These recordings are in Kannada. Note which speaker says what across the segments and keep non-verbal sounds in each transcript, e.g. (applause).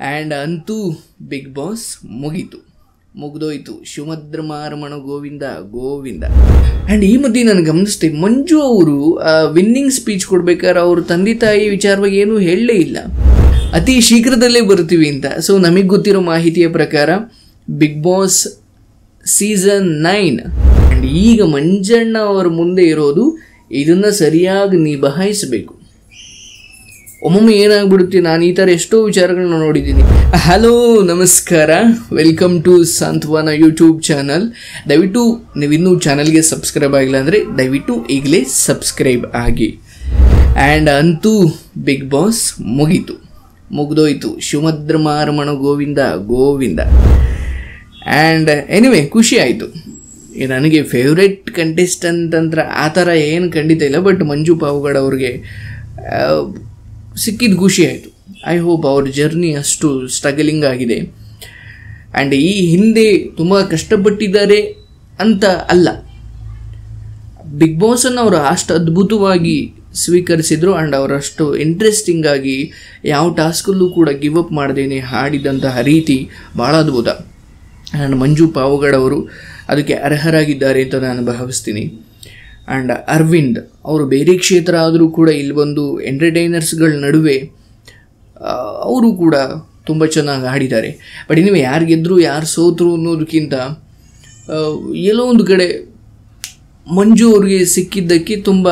Speaker 1: ಆ್ಯಂಡ್ ಅಂತೂ ಬಿಗ್ ಬಾಸ್ ಮುಗೀತು. ಮುಗ್ದೋಯ್ತು. ಶಿವಮದ್ರಮಾರಮಣ ಗೋವಿಂದ ಗೋವಿಂದ. ಆ್ಯಂಡ್ ಈ ಮಧ್ಯೆ ನಾನು ಗಮನಿಸ್ತೆ ಮಂಜು ಅವರು ವಿನ್ನಿಂಗ್ ಸ್ಪೀಚ್ ಕೊಡ್ಬೇಕಾದ್ರೆ ಅವ್ರ ತಂದೆ ತಾಯಿ ವಿಚಾರವಾಗಿ ಏನೂ ಹೇಳಲೇ ಇಲ್ಲ. ಅತಿ ಶೀಘ್ರದಲ್ಲೇ ಬರ್ತೀವಿ ಅಂತ. ಸೊ ನಮಗೆ ಗೊತ್ತಿರೋ ಮಾಹಿತಿಯ ಪ್ರಕಾರ Bigg Boss season nine and ಈಗ ಮಂಜಣ್ಣ ಅವರ ಮುಂದೆ ಇರೋದು, ಇದನ್ನು ಸರಿಯಾಗಿ ನಿಭಾಯಿಸಬೇಕು. ಒಮ್ಮೊಮ್ಮೆ ಏನಾಗ್ಬಿಡುತ್ತೆ, ನಾನು ಈ ಥರ ಎಷ್ಟೋ ವಿಚಾರಗಳನ್ನ ನೋಡಿದ್ದೀನಿ. ಹಲೋ ನಮಸ್ಕಾರ. Welcome to Santhwana YouTube channel ದಯವಿಟ್ಟು ನೀವು ಇನ್ನೂ ಚಾನಲ್ಗೆ ಸಬ್ಸ್ಕ್ರೈಬ್ ಆಗಿಲ್ಲ ಅಂದರೆ ದಯವಿಟ್ಟು ಈಗಲೇ ಸಬ್ಸ್ಕ್ರೈಬ್ ಆಗಿ. ಆ್ಯಂಡ್ ಅಂತೂ ಬಿಗ್ ಬಾಸ್ ಮುಗೀತು. ಮುಗ್ದೋಯ್ತು. ಶಿವಮದ್ರಮಾರಮಣ ಗೋವಿಂದ ಗೋವಿಂದ. ಆ್ಯಂಡ್ ಎನಿವೆ ಖುಷಿ ಆಯಿತು. ನನಗೆ ಫೇವ್ರೆಟ್ ಕಂಟೆಸ್ಟೆಂಟ್ ಅಂತ ಆ ಥರ ಏನು ಖಂಡಿತ ಇಲ್ಲ ಬಟ್ ಮಂಜು ಪಾವುಗಡ ಅವ್ರಿಗೆ ಸಿಕ್ಕಿದ ಖುಷಿ ಆಯಿತು. ಐ ಹೋಪ್ ಅವ್ರ ಜರ್ನಿ ಅಷ್ಟು ಸ್ಟ್ರಗಲಿಂಗ್ ಆಗಿದೆ. ಆ್ಯಂಡ್ ಈ ಹಿಂದೆ ತುಂಬ ಕಷ್ಟಪಟ್ಟಿದ್ದಾರೆ ಅಂತ ಅಲ್ಲ. ಬಿಗ್ ಬಾಸನ್ನು ಅವರು ಅಷ್ಟು ಅದ್ಭುತವಾಗಿ ಸ್ವೀಕರಿಸಿದ್ರು ಆ್ಯಂಡ್ ಅವರಷ್ಟು ಇಂಟ್ರೆಸ್ಟಿಂಗ್ ಆಗಿ ಯಾವ ಟಾಸ್ಕಲ್ಲೂ ಕೂಡ ಗಿವ್ ಅಪ್ ಮಾಡದೇನೆ ಹಾಡಿದಂತಹ ರೀತಿ ಭಾಳ ಅದ್ಭುತ. ಆ್ಯಂಡ್ ಮಂಜು ಪಾವಗಡವರು ಅದಕ್ಕೆ ಅರ್ಹರಾಗಿದ್ದಾರೆ ಅಂತ ನಾನು ಭಾವಿಸ್ತೀನಿ. ಆ್ಯಂಡ್ ಅರವಿಂದ್ ಅವರು ಬೇರೆ ಕ್ಷೇತ್ರ ಆದರೂ ಕೂಡ ಇಲ್ಲಿ ಬಂದು ಎಂಟರ್ಟೈನರ್ಸ್ಗಳ ನಡುವೆ ಅವರು ಕೂಡ ತುಂಬ ಚೆನ್ನಾಗಿ ಆಡಿದ್ದಾರೆ ಬಟ್ ಇನ್ನು ಯಾರು ಗೆದ್ದರು ಯಾರು ಸೋತರು ಅನ್ನೋದಕ್ಕಿಂತ ಎಲ್ಲೋ ಒಂದು ಕಡೆ ಮಂಜು ಅವ್ರಿಗೆ ಸಿಕ್ಕಿದ್ದಕ್ಕೆ ತುಂಬ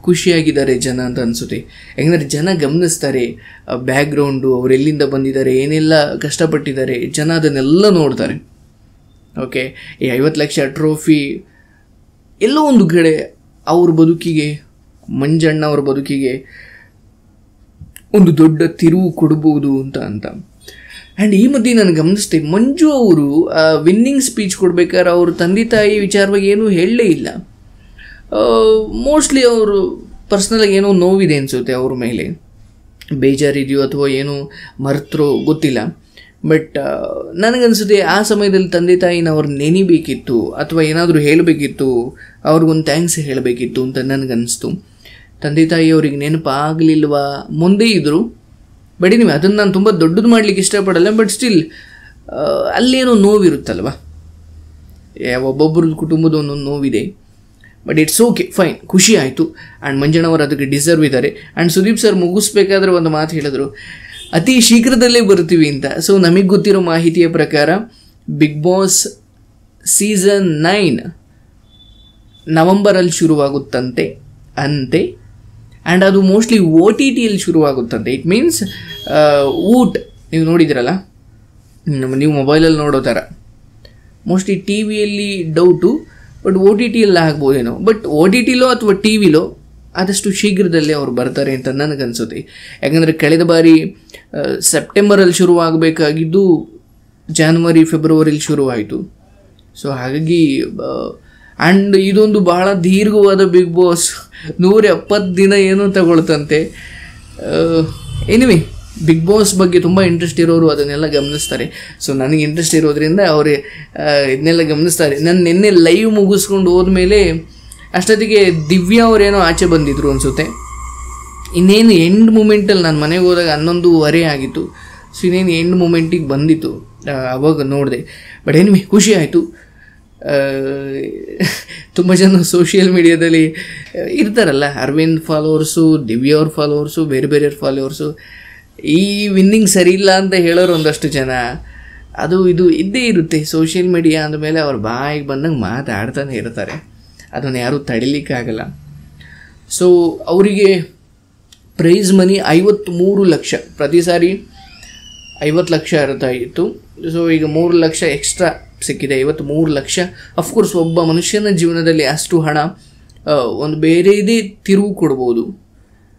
Speaker 1: ಖುಷಿಯಾಗಿದ್ದಾರೆ ಜನ ಅಂತ ಅನಿಸುತ್ತೆ. ಯಾಕಂದರೆ ಜನ ಗಮನಿಸ್ತಾರೆ ಬ್ಯಾಕ್ಗ್ರೌಂಡು ಅವ್ರು ಎಲ್ಲಿಂದ ಬಂದಿದ್ದಾರೆ, ಏನೆಲ್ಲ ಕಷ್ಟಪಟ್ಟಿದ್ದಾರೆ, ಜನ ಅದನ್ನೆಲ್ಲ ನೋಡ್ತಾರೆ. ಓಕೆ ಈ ಐವತ್ತು ಲಕ್ಷ ಟ್ರೋಫಿ ಎಲ್ಲೋ ಒಂದು ಕಡೆ ಅವ್ರ ಬದುಕಿಗೆ ಮಂಜಣ್ಣ ಅವ್ರ ಬದುಕಿಗೆ ಒಂದು ದೊಡ್ಡ ತಿರುವು ಕೊಡ್ಬೋದು ಅಂತ ಅಂತ. ಆ್ಯಂಡ್ ಈ ಮಧ್ಯೆ ನಾನು ಗಮನಿಸ್ತೆ ಮಂಜು ಅವರು ವಿನ್ನಿಂಗ್ ಸ್ಪೀಚ್ ಕೊಡ್ಬೇಕಾದ್ರೆ ಅವ್ರ ತಂದೆ ತಾಯಿ ವಿಚಾರವಾಗಿ ಏನೂ ಹೇಳಲೇ ಇಲ್ಲ. ಮೋಸ್ಟ್ಲಿ ಅವರು ಪರ್ಸ್ನಲಾಗಿ ಏನೋ ನೋವಿದೆ ಅನಿಸುತ್ತೆ ಅವ್ರ ಮೇಲೆ. ಬೇಜಾರಿದೆಯೋ ಅಥವಾ ಏನೋ ಮರ್ತರೋ ಗೊತ್ತಿಲ್ಲ. ಬಟ್ ನನಗನ್ಸುತ್ತೆ ಆ ಸಮಯದಲ್ಲಿ ತಂದೆ ತಾಯಿನ ಅವ್ರು ನೆನಿಬೇಕಿತ್ತು ಅಥವಾ ಏನಾದರೂ ಹೇಳಬೇಕಿತ್ತು, ಅವ್ರಿಗೊಂದು ಥ್ಯಾಂಕ್ಸ್ ಹೇಳಬೇಕಿತ್ತು ಅಂತ ನನಗನ್ನಿಸ್ತು ತಂದೆ ತಾಯಿ ಅವ್ರಿಗೆ ನೆನಪಾಗಲಿಲ್ವಾ ಮುಂದೆ ಇದ್ದರು ಬಟ್ ನೀವು ಅದನ್ನು ನಾನು ತುಂಬ ದೊಡ್ಡದು ಮಾಡಲಿಕ್ಕೆ ಇಷ್ಟಪಡಲ್ಲ ಬಟ್ ಸ್ಟಿಲ್ ಅಲ್ಲೇನೋ ನೋವಿರುತ್ತಲ್ವ? ಒಬ್ಬೊಬ್ಬರ ಕುಟುಂಬದ ಒಂದೊಂದು ನೋವಿದೆ. ಬಟ್ ಇಟ್ಸ್ ಓಕೆ ಫೈನ್ ಖುಷಿ ಆಯಿತು. ಆ್ಯಂಡ್ ಮಂಜಣ್ಣವರು ಅದಕ್ಕೆ ಡಿಸರ್ವ್ ಇದ್ದಾರೆ. ಆ್ಯಂಡ್ ಸುದೀಪ್ ಸರ್ ಮುಗಿಸ್ಬೇಕಾದ್ರೆ ಒಂದು ಮಾತು ಹೇಳಿದ್ರು. ಅತಿ ಶೀಘ್ರದಲ್ಲೇ ಬರ್ತೀವಿ ಅಂತ. ಸೊ ನಮಗೆ ಗೊತ್ತಿರೋ ಮಾಹಿತಿಯ ಪ್ರಕಾರ ಬಿಗ್ ಬಾಸ್ ಸೀಸನ್ ನೈನ್ ನವಂಬರಲ್ಲಿ ಶುರುವಾಗುತ್ತಂತೆ, ಅಂತೆ. ಆ್ಯಂಡ್ ಅದು ಮೋಸ್ಟ್ಲಿ ಓ ಟಿ ಟಿಯಲ್ಲಿ ಶುರುವಾಗುತ್ತಂತೆ. ಇಟ್ ಮೀನ್ಸ್ ಊಟ್, ನೀವು ನೋಡಿದಿರಲ್ಲ? ನೀವು ಮೊಬೈಲಲ್ಲಿ ನೋಡೋ ಥರ. ಮೋಸ್ಟ್ಲಿ ಟಿ ವಿಯಲ್ಲಿ ಡೌಟು ಬಟ್ ಓ ಟಿ ಟಿಯಲ್ಲಿ ಆಗ್ಬೋದೇನೋ ಬಟ್ ಓ ಟಿ ಟಿಲೋ ಅಥವಾ ಟಿ ವಿಲೋ ಆದಷ್ಟು ಶೀಘ್ರದಲ್ಲೇ ಅವ್ರು ಬರ್ತಾರೆ ಅಂತ ನನಗನ್ಸುತ್ತೆ. ಯಾಕಂದರೆ ಕಳೆದ ಬಾರಿ ಸೆಪ್ಟೆಂಬರಲ್ಲಿ ಶುರುವಾಗಬೇಕಾಗಿದ್ದು ಜಾನ್ವರಿ, ಫೆಬ್ರವರಿಲಿ ಶುರುವಾಯಿತು. ಸೊ ಹಾಗಾಗಿ ಆ್ಯಂಡ್ ಇದೊಂದು ಬಹಳ ದೀರ್ಘವಾದ ಬಿಗ್ ಬಾಸ್ ನೂರ ಎಪ್ಪತ್ತು ದಿನ ಏನು ತಗೊಳ್ತಂತೆ. ಎನಿವೆ ಬಿಗ್ ಬಾಸ್ ಬಗ್ಗೆ ತುಂಬ ಇಂಟ್ರೆಸ್ಟ್ ಇರೋರು ಅದನ್ನೆಲ್ಲ ಗಮನಿಸ್ತಾರೆ. ಸೊ ನನಗೆ ಇಂಟ್ರೆಸ್ಟ್ ಇರೋದ್ರಿಂದ ಅವರು ಇದನ್ನೆಲ್ಲ ಗಮನಿಸ್ತಾರೆ. ನಾನು ನಿನ್ನೆ ಲೈವ್ ಮುಗಿಸ್ಕೊಂಡು ಹೋದ್ಮೇಲೆ ಅಷ್ಟೊತ್ತಿಗೆ ದಿವ್ಯಾ ಅವರೇನೋ ಆಚೆ ಬಂದಿದ್ರು ಅನಿಸುತ್ತೆ. ಇನ್ನೇನು ಎಂಡ್ ಮೂಮೆಂಟಲ್ಲಿ ನಾನು ಮನೆಗೆ ಹೋದಾಗ ಹನ್ನೊಂದುವರೆ ಆಗಿತ್ತು. ಸೊ ಇನ್ನೇನು ಎಂಡ್ ಮೂಮೆಂಟಿಗೆ ಬಂದಿತ್ತು. ಅವಾಗ ನೋಡಿದೆ. ಬಟ್ ಏನು ಖುಷಿ ಆಯಿತು. ತುಂಬ ಜನ ಸೋಷಿಯಲ್ ಮೀಡಿಯಾದಲ್ಲಿ ಇರ್ತಾರಲ್ಲ. ಅರವಿಂದ್ ಫಾಲೋವರ್ಸು ದಿವ್ಯಾ ಅವ್ರ ಫಾಲೋವರ್ಸು ಬೇರೆ ಬೇರೆಯವ್ರ ಫಾಲೋವರ್ಸು ಈ ವಿನ್ನಿಂಗ್ ಸರಿ ಇಲ್ಲ ಅಂತ ಹೇಳೋರು ಒಂದಷ್ಟು ಜನ. ಅದು ಇದು ಇದ್ದೇ ಇರುತ್ತೆ. ಸೋಷಿಯಲ್ ಮೀಡಿಯಾ ಅಂದಮೇಲೆ ಅವ್ರ ಬಾಯಿಗೆ ಬಂದಂಗೆ ಮಾತಾಡ್ತಾನೆ ಇರ್ತಾರೆ. ಅದನ್ನು ಯಾರೂ ತಡಿಲಿಕ್ಕಾಗಲ್ಲ. ಸೊ ಅವರಿಗೆ ಪ್ರೈಸ್ ಮನಿ ಐವತ್ತ್ಮೂರು ಲಕ್ಷ. ಪ್ರತಿ ಸಾರಿ ಐವತ್ತು ಲಕ್ಷ ಇರ್ತಾ ಇತ್ತು. ಸೊ ಈಗ ಮೂರು ಲಕ್ಷ ಎಕ್ಸ್ಟ್ರಾ ಸಿಕ್ಕಿದೆ ಐವತ್ತು ಮೂರು ಲಕ್ಷ ಅಫ್ಕೋರ್ಸ್ ಒಬ್ಬ ಮನುಷ್ಯನ ಜೀವನದಲ್ಲಿ ಅಷ್ಟು ಹಣ ಒಂದು ಬೇರೆದೇ ತಿರುವು ಕೊಡ್ಬೋದು.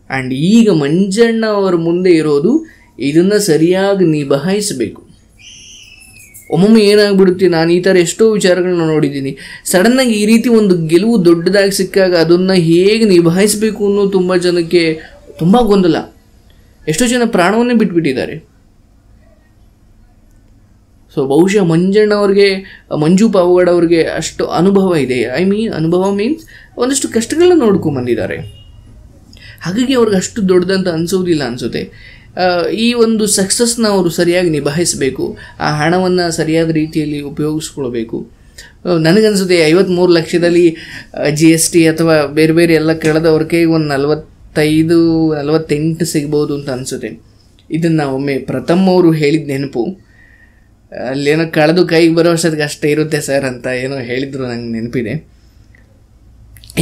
Speaker 1: ಆ್ಯಂಡ್ ಈಗ ಮಂಜಣ್ಣ ಅವರ ಮುಂದೆ ಇರೋದು ಇದನ್ನು ಸರಿಯಾಗಿ ನಿಭಾಯಿಸಬೇಕು. ಒಮ್ಮೊಮ್ಮೆ ಏನಾಗ್ಬಿಡುತ್ತೆ, ನಾನು ಈ ಥರ ಎಷ್ಟೋ ವಿಚಾರಗಳನ್ನ ನೋಡಿದ್ದೀನಿ. ಸಡನ್ನಾಗಿ ಈ ರೀತಿ ಒಂದು ಗೆಲುವು ದೊಡ್ಡದಾಗಿ ಸಿಕ್ಕಾಗ ಅದನ್ನು ಹೇಗೆ ನಿಭಾಯಿಸಬೇಕು ಅನ್ನೋ ತುಂಬ ಜನಕ್ಕೆ ತುಂಬ ಗೊಂದಲ. ಎಷ್ಟೋ ಜನ ಪ್ರಾಣವನ್ನೇ ಬಿಟ್ಬಿಟ್ಟಿದ್ದಾರೆ. ಸೊ ಬಹುಶಃ ಮಂಜಣ್ಣ ಅವ್ರಿಗೆ, ಮಂಜು ಪಾವಗಡ ಅವ್ರಿಗೆ ಅಷ್ಟು ಅನುಭವ ಇದೆ. ಐ ಮೀನ್ ಅನುಭವ ಮೀನ್ಸ್ ಒಂದಷ್ಟು ಕಷ್ಟಗಳನ್ನ ನೋಡ್ಕೊಂಬಂದಿದ್ದಾರೆ ಹಾಗಾಗಿ ಅವ್ರಿಗೆ ಅಷ್ಟು ದೊಡ್ಡದಂತ ಅನಿಸೋದಿಲ್ಲ ಅನಿಸುತ್ತೆ. ಈ ಒಂದು ಸಕ್ಸಸ್ನ ಅವರು ಸರಿಯಾಗಿ ನಿಭಾಯಿಸಬೇಕು. ಆ ಹಣವನ್ನು ಸರಿಯಾದ ರೀತಿಯಲ್ಲಿ ಉಪಯೋಗಿಸ್ಕೊಳ್ಬೇಕು. ನನಗನ್ಸುತ್ತೆ ಐವತ್ತ್ಮೂರು ಲಕ್ಷದಲ್ಲಿ ಜಿ ಎಸ್ ಟಿ ಅಥವಾ ಬೇರೆ ಬೇರೆ ಎಲ್ಲ ಕಳೆದವ್ರಿಗೆ ಒಂದು ನಲವತ್ತೈದು, ನಲವತ್ತೆಂಟು ಸಿಗ್ಬೋದು ಅಂತ ಅನಿಸುತ್ತೆ. ಇದನ್ನು ಒಮ್ಮೆ ಪ್ರಥಮ್ ಅವರು ಹೇಳಿದ ನೆನಪು. ಅಲ್ಲೇನೋ ಕಳೆದು ಕೈಗೆ ಬರೋ ವರ್ಷದಕ್ಕೆ ಅಷ್ಟೇ ಇರುತ್ತೆ ಸರ್ ಅಂತ ಏನೋ ಹೇಳಿದ್ರು ನಂಗೆ ನೆನಪಿದೆ.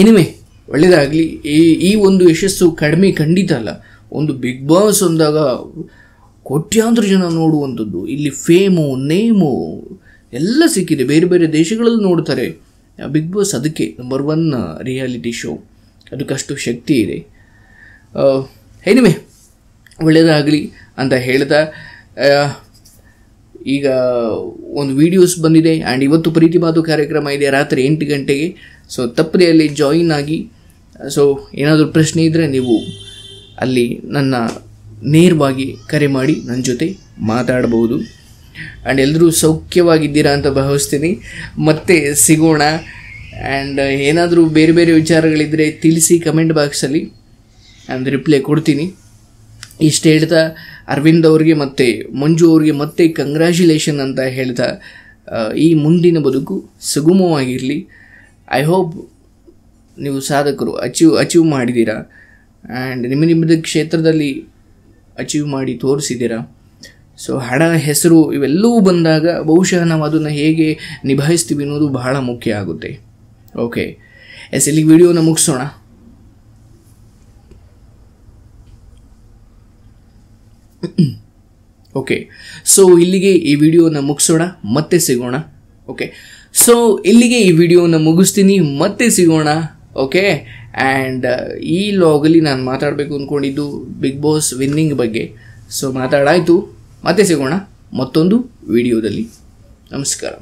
Speaker 1: ಎನಿವೆ ಒಳ್ಳೆಯದಾಗಲಿ ಈ ಈ ಒಂದು ಯಶಸ್ಸು ಕಡಿಮೆ ಖಂಡಿತ ಅಲ್ಲ. ಒಂದು ಬಿಗ್ ಬಾಸ್ ಅಂದಾಗ ಕೋಟ್ಯಾಂತರ ಜನ ನೋಡುವಂಥದ್ದು. ಇಲ್ಲಿ ಫೇಮು ನೇಮು ಎಲ್ಲ ಸಿಕ್ಕಿದೆ. ಬೇರೆ ಬೇರೆ ದೇಶಗಳಲ್ಲಿ ನೋಡ್ತಾರೆ. ಬಿಗ್ ಬಾಸ್ ಅದಕ್ಕೆ ನಂಬರ್ ಒನ್ ರಿಯಾಲಿಟಿ ಶೋ ಅದಕ್ಕಷ್ಟು ಶಕ್ತಿ ಇದೆ. ಎನಿವೆ ಒಳ್ಳೆಯದಾಗಲಿ ಅಂತ ಹೇಳ್ತಾ ಈಗ ಒಂದು ವಿಡಿಯೋಸ್ ಬಂದಿದೆ ಆ್ಯಂಡ್ ಇವತ್ತು ಪ್ರೀತಿ ಮಾತು ಕಾರ್ಯಕ್ರಮ ಇದೆ ರಾತ್ರಿ ಎಂಟು ಗಂಟೆಗೆ. ಸೊ ತಪ್ಪದೆ ಅಲ್ಲಿ ಜಾಯಿನ್ ಆಗಿ. ಸೊ ಏನಾದರೂ ಪ್ರಶ್ನೆ ಇದ್ದರೆ ನೀವು ಅಲ್ಲಿ ನನ್ನ ನೇರವಾಗಿ ಕರೆ ಮಾಡಿ ನನ್ನ ಜೊತೆ ಮಾತಾಡಬಹುದು. ಆ್ಯಂಡ್ ಎಲ್ಲರೂ ಸೌಖ್ಯವಾಗಿದ್ದೀರಾ ಅಂತ ಭಾವಿಸ್ತೀನಿ. ಮತ್ತೆ ಸಿಗೋಣ. ಆ್ಯಂಡ್ ಏನಾದರೂ ಬೇರೆ ಬೇರೆ ವಿಚಾರಗಳಿದ್ದರೆ ತಿಳಿಸಿ ಕಮೆಂಟ್ ಬಾಕ್ಸಲ್ಲಿ ನಾನು ರಿಪ್ಲೈ ಕೊಡ್ತೀನಿ. ಇಷ್ಟು ಹೇಳ್ತಾ ಅರವಿಂದ್ ಅವ್ರಿಗೆ ಮತ್ತು ಮಂಜು ಅವ್ರಿಗೆ ಮತ್ತೆ ಕಂಗ್ರ್ಯಾಚುಲೇಷನ್ ಅಂತ ಹೇಳ್ತಾ ಈ ಮುಂದಿನ ಬದುಕು ಸುಗಮವಾಗಿರಲಿ. ಐ ಹೋಪ್ ನೀವು ಸಾಧಕರು ಅಚೀವ್ ಅಚೀವ್ ಮಾಡಿದ್ದೀರಾ. ಆ್ಯಂಡ್ ನಿಮ್ಮ ನಿಮ್ಮದ ಕ್ಷೇತ್ರದಲ್ಲಿ ಅಚೀವ್ ಮಾಡಿ ತೋರಿಸಿದ್ದೀರಾ? ಸೊ ಹಣ, ಹೆಸರು ಇವೆಲ್ಲವೂ ಬಂದಾಗ ಬಹುಶಃ ನಾವು ಅದನ್ನು ಹೇಗೆ ನಿಭಾಯಿಸ್ತೀವಿ ಅನ್ನೋದು ಬಹಳ ಮುಖ್ಯ ಆಗುತ್ತೆ. ಓಕೆ ಎಸ್, ಇಲ್ಲಿಗೆ ವಿಡಿಯೋನ ಮುಗಿಸೋಣ. (clears throat) ಓಕೆ ಸೊ ಇಲ್ಲಿಗೆ ಈ ವಿಡಿಯೋನ ಮುಗಿಸೋಣ, ಮತ್ತೆ ಸಿಗೋಣ. ಓಕೆ ಸೊ ಇಲ್ಲಿಗೆ ಈ ವಿಡಿಯೋನ ಮುಗಿಸ್ತೀನಿ, ಮತ್ತೆ ಸಿಗೋಣ. ಓಕೆ ಆ್ಯಂಡ್ ಈ ಲಾಗಲ್ಲಿ ನಾನು ಮಾತಾಡಬೇಕು ಅಂದ್ಕೊಂಡಿದ್ದು ಬಿಗ್ ಬಾಸ್ ವಿನ್ನಿಂಗ್ ಬಗ್ಗೆ. ಸೊ ಮಾತಾಡಾಯಿತು. ಮತ್ತೆ ಸಿಗೋಣ ಮತ್ತೊಂದು ವಿಡಿಯೋದಲ್ಲಿ ನಮಸ್ಕಾರ.